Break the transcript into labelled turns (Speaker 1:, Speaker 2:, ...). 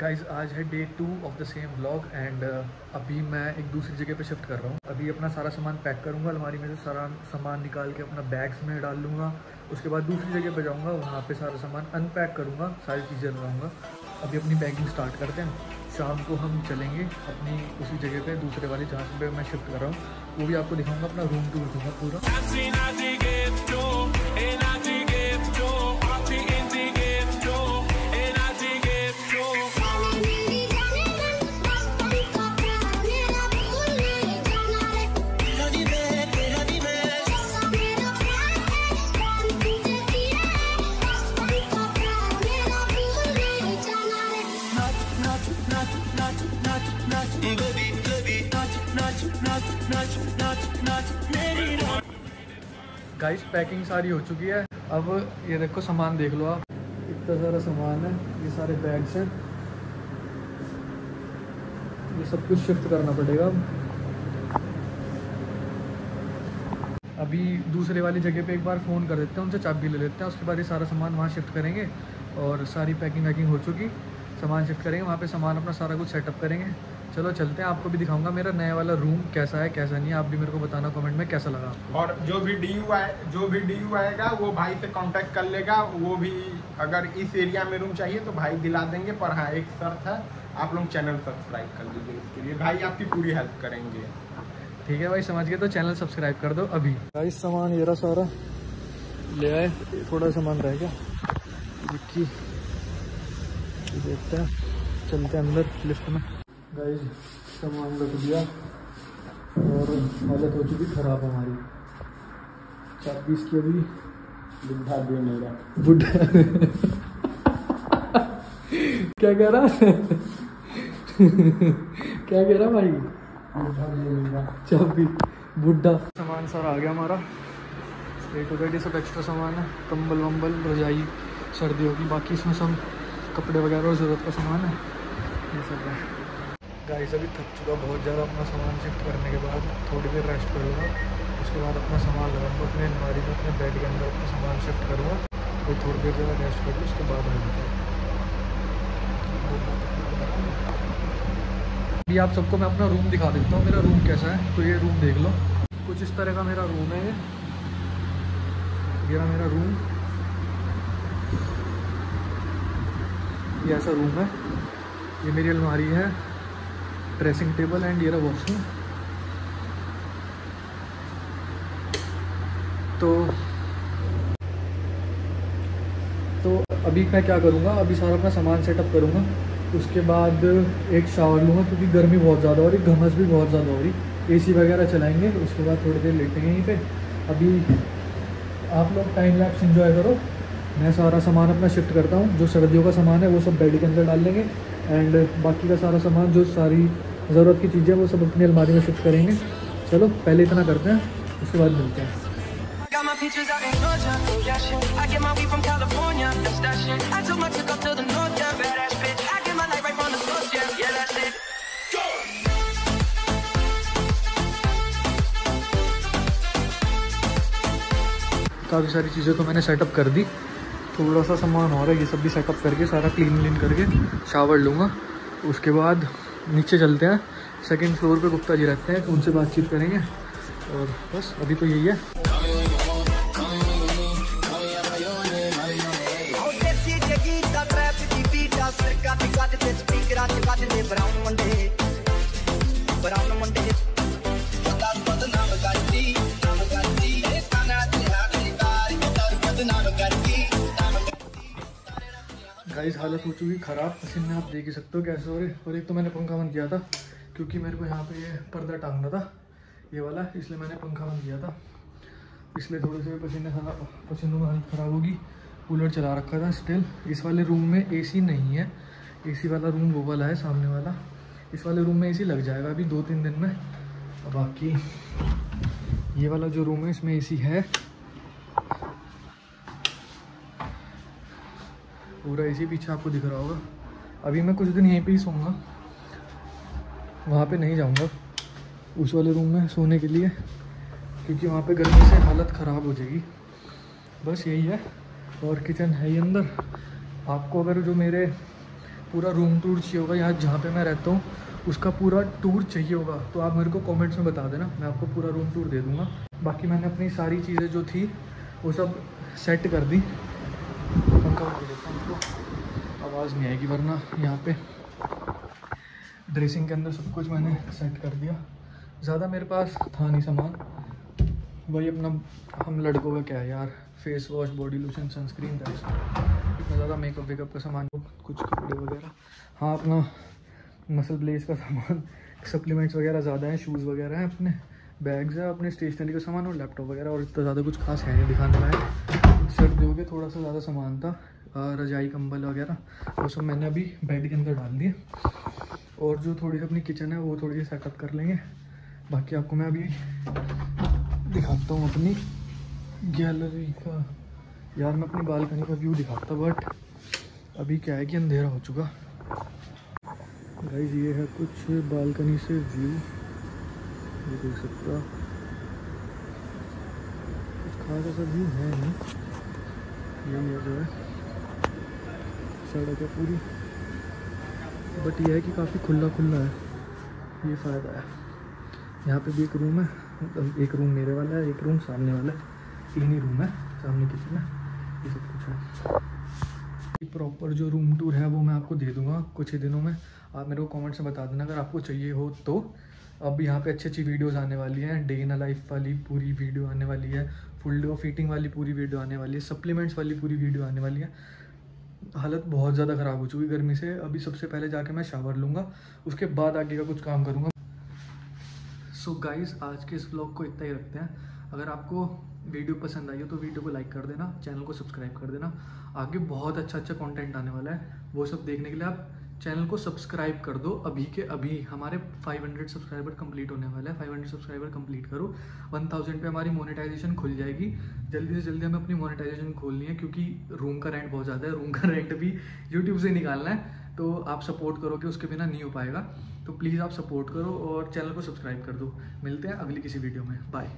Speaker 1: Guys आज है day two of the same blog and अभी मैं एक दूसरी जगह पे शिफ्ट कर रहा हूँ। अभी अपना सारा सामान पैक करूँगा, अलमारी में से सारा सामान निकाल के अपना बैग्स में डाल लूँगा। उसके बाद दूसरी जगह पे जाऊँगा, वहाँ पे सारा सामान अनपैक करूँगा, सारी चीज़ें लगाऊँगा अभी अपनी बैगिंग स्टार्ट करते हैं। शाम को हम चलेंगे अपनी उसी जगह पर दूसरे वाले जहाँ पे मैं शिफ्ट कर रहा हूँ। वो भी आपको दिखाऊँगा, अपना रूम टूर दूँगा पूरा। गाइस पैकिंग सारी हो चुकी है। अब ये देखो, सामान देख लो आप। इतना सारा सामान है, ये सारे बैग्स हैं। ये सब कुछ शिफ्ट करना पड़ेगा अभी दूसरे वाली जगह पे एक बार फ़ोन कर देते हैं, उनसे चाबी ले लेते हैं, उसके बाद ये सारा सामान वहाँ शिफ्ट करेंगे और सारी पैकिंग वैकिंग हो चुकी। सामान शिफ्ट करेंगे, वहाँ पे सामान अपना सारा कुछ सेटअप करेंगे। चलो चलते हैं आपको भी दिखाऊँगा मेरा नया वाला रूम कैसा है कैसा नहीं है आप भी मेरे को बताना कमेंट में कैसा लगा
Speaker 2: और जो भी डी यू आए जो भी डी यू आएगा वो भाई से कांटेक्ट कर लेगा वो भी अगर इस एरिया में रूम चाहिए तो भाई दिला देंगे पर हाँ एक शर्त है आप लोग चैनल सब्सक्राइब कर दीजिए इसके लिए। भाई आपकी पूरी हेल्प करेंगे।
Speaker 1: ठीक है भाई समझ गए तो चैनल सब्सक्राइब कर दो अभी। भाई सामान ये रहा सारा। ले आए थोड़ा सामान रह गया। देखिए देखते हैं चलते हैं अंदर लिफ्ट में। गाइस सामान रख दिया और हालत हो चुकी खराब हमारी। चाबी इसकी अभी
Speaker 2: बुढ़ा दे मेरा।
Speaker 1: बुढ़ा क्या कह रहा क्या कह रहा भाई?
Speaker 2: बुढ़ा दे मेरा।
Speaker 1: चाबी बुढ़ा। सामान सारा आ गया हमारा। ए टू जेड ये सब एक्स्ट्रा सामान है। कंबल वम्बल रजाई सर्दियों की बाकी इसमें सब कपड़े वगैरह और ज़रूरत का सामान है। ये सब है। गाइस अभी थक चुका बहुत ज़्यादा अपना सामान शिफ्ट करने के बाद थोड़ी देर रेस्ट करूँगा। उसके बाद अपना सामान लगाऊँगा अपने अलमारी में, अपने बेड के अंदर अपना सामान शिफ्ट करूँगा। फिर थोड़ी देर ज़्यादा रेस्ट करूँ उसके बाद अभी आप सबको मैं अपना रूम दिखा देता हूँ, मेरा रूम कैसा है तो ये रूम देख लो। कुछ इस तरह का मेरा रूम है ये। ये मेरा रूम ये ऐसा रूम है। ये मेरी अलमारी है। ड्रेसिंग टेबल एंड ये रहा तो तो अभी मैं क्या करूँगा? अभी सारा अपना सामान सेटअप करूँगा। उसके बाद एक शावर लूँगा क्योंकि गर्मी बहुत ज़्यादा हो रही, घमस भी बहुत ज़्यादा हो रही। एसी वगैरह चलाएँगे, उसके बाद थोड़ी देर लेटेंगे यहीं पे। अभी आप लोग टाइम लैप्स इंजॉय करो। मैं सारा सामान अपना शिफ्ट करता हूँ। जो सर्दियों का सामान है, वो सब बेड के अंदर डाल लेंगे। एंड बाकी का सारा सामान, जो सारी ज़रूरत की चीज़ें वो सब अपनी अलमारी में शिफ्ट करेंगे। चलो पहले इतना करते हैं उसके बाद मिलते हैं। काफ़ी सारी चीज़ें तो मैंने सेटअप कर दी। थोड़ा सा सामान हो रहा है ये सब भी सेटअप करके सारा क्लीन व्लिन करके शावर लूँगा। उसके बाद नीचे चलते हैं। सेकंड फ्लोर पे गुप्ता जी रहते हैं, उनसे बातचीत करेंगे। और बस, अभी तो यही है। गाइस हालत हो चुकी ख़राब पसीने आप देख ही सकते हो कैसे हो रहे और एक तो मैंने पंखा बंद किया था, क्योंकि मेरे को यहाँ पे ये पर्दा टांगना था, ये वाला, इसलिए मैंने पंखा बंद किया था। इसलिए थोड़े से पसीने खराब, पसीनों में हालत ख़राब होगी। कूलर चला रखा था स्टिल इस वाले रूम में एसी नहीं है। एसी वाला रूम वो वाला है, सामने वाला। इस वाले रूम में एसी लग जाएगा अभी दो तीन दिन में। बाकी ये वाला जो रूम है, इसमें एसी है। पूरा एसी पीछे आपको दिख रहा होगा। अभी मैं कुछ दिन यहीं पे ही सोऊँगा। वहाँ पे नहीं जाऊँगा। उस वाले रूम में सोने के लिए, क्योंकि वहाँ पे गर्मी से हालत ख़राब हो जाएगी। बस यही है। और किचन है ही अंदर। आपको अगर जो मेरे पूरा रूम टूर चाहिए होगा, यहाँ जहाँ पे मैं रहता हूँ, उसका पूरा टूर चाहिए होगा तो आप मेरे को कमेंट्स में बता देना। मैं आपको पूरा रूम टूर दे दूँगा। बाकी मैंने अपनी सारी चीज़ें जो थी, वो सब सेट कर दी। पंखा कर देता हूँ आपको आवाज़ नहीं आएगी वरना यहाँ पे। ड्रेसिंग के अंदर सब कुछ मैंने सेट कर दिया। ज़्यादा मेरे पास था नहीं सामान। वही अपना हम लड़कों का क्या है यार face wash body lotion sunscreen that's इतना ज़्यादा मेकअप वेकअप का सामान, कुछ कपड़े वगैरह। हाँ अपना मसल ब्लेस का सामान सप्लीमेंट्स वगैरह ज़्यादा हैं शूज़ वगैरह हैं अपने। बैग्स है, अपने स्टेशनरी का सामान और लैपटॉप वगैरह और इतना ज़्यादा कुछ खास है नहीं दिखाने लायक। सर्दियों के थोड़ा सा ज़्यादा सामान था रजाई, कंबल वगैरह, वो सब मैंने अभी बेड के अंदर डाल दिए। और जो थोड़ी सी अपनी किचन है, वो थोड़ी सी सेटअप कर लेंगे। बाकी आपको मैं अभी दिखाता हूँ अपनी गैलरी का। यार, मैं अपनी बालकनी का व्यू दिखाता बट अभी क्या है कि अंधेरा हो चुका। गाइज़ ये है कुछ बालकनी से व्यू ये देख सकता कुछ खास ऐसा व्यू है नहीं। है जो है सड़क है पूरी। बट यह है कि काफ़ी खुला खुला है। ये फ़ायदा है। यहाँ पे भी एक रूम है। मतलब एक रूम मेरे वाला है, एक रूम सामने वाला है। तीन ही रूम है। सामने किचन है। ये सब कुछ है। प्रॉपर जो रूम टूर है, वो मैं आपको दे दूँगा कुछ ही दिनों में। आप मेरे को कमेंट में बता देना। अगर आपको चाहिए हो तो। अब यहाँ पे अच्छी अच्छी वीडियोस आने वाली हैं। डे इन लाइफ वाली पूरी वीडियो आने वाली है। फुल डे फिटिंग वाली पूरी वीडियो आने वाली है। सप्लीमेंट्स वाली पूरी वीडियो आने वाली है। हालत बहुत ज़्यादा ख़राब हो चुकी गर्मी से। अभी सबसे पहले जाके मैं शावर लूँगा। उसके बाद आगे का कुछ काम करूँगा। सो गाइस आज के इस ब्लॉग को इतना ही रखते हैं। अगर आपको वीडियो पसंद आई हो तो वीडियो को लाइक कर देना। चैनल को सब्सक्राइब कर देना। आगे बहुत अच्छा अच्छा कंटेंट आने वाला है। वो सब देखने के लिए आप चैनल को सब्सक्राइब कर दो। अभी के अभी हमारे 500 सब्सक्राइबर कंप्लीट होने वाला है। 500 सब्सक्राइबर कंप्लीट करो। 1000 पे हमारी मोनेटाइजेशन खुल जाएगी। जल्दी से जल्दी हमें अपनी मोनेटाइजेशन खोलनी है क्योंकि रूम का रेंट बहुत ज़्यादा है। रूम का रेंट भी यूट्यूब से निकालना है। तो आप सपोर्ट करोगे उसके बिना नहीं हो पाएगा। तो प्लीज़ आप सपोर्ट करो और चैनल को सब्सक्राइब कर दो। मिलते हैं अगली किसी वीडियो में। बाय